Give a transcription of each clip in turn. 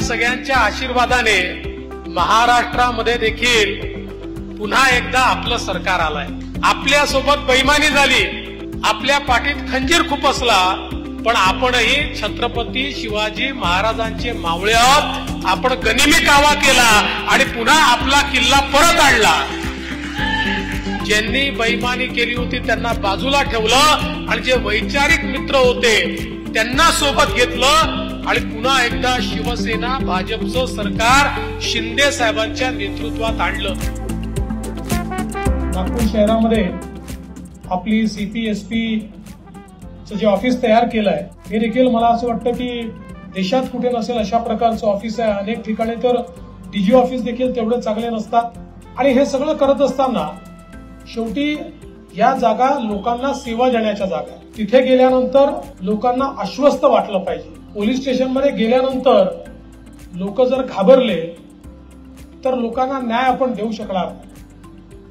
आपल्या सगळ्यांच्या आशीर्वादाने महाराष्ट्रामध्ये देखील पुन्हा एकदा आपलं सरकार आलंय. आपल्यासोबत बैमानी झाली आपल्या पाठीत खंजीर खूप असला पण आपणही छत्रपती शिवाजी महाराजांचे मावळे आहोत आपण गनिमी कावा केला आणि पुन्हा आपला किल्ला परत आणला. ज्यांनी बैमानी केली होती त्यांना बाजूला ठेवलं आणि जे वैचारिक मित्र होते त्यांना सोबत घेतलं आणि पुन्हा एकदा शिवसेना भाजपचं सरकार शिंदे साहेबांच्या नेतृत्वात आणलं. नागपूर शहरामध्ये आपली सीपीएसपी जे ऑफिस तयार केलं आहे हे देखील मला असं वाटतं की देशात कुठे नसेल अशा प्रकारचं ऑफिस आहे. अनेक ठिकाणी तर डीजी ऑफिस देखील तेवढे चांगले नसतात. आणि हे सगळं करत असताना शेवटी या जागा लोकांना सेवा देण्याच्या जागा. तिथे गेल्यानंतर लोकांना आश्वस्त वाटलं पाहिजे. पोलीस स्टेशनमध्ये गेल्यानंतर लोक जर घाबरले तर लोकांना न्याय आपण देऊ शकणार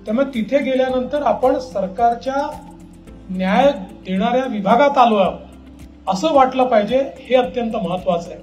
त्यामुळे तिथे गेल्यानंतर आपण सरकारच्या न्याय देणाऱ्या विभागात आलो आहोत. असं वाटलं पाहिजे हे अत्यंत महत्वाचं आहे.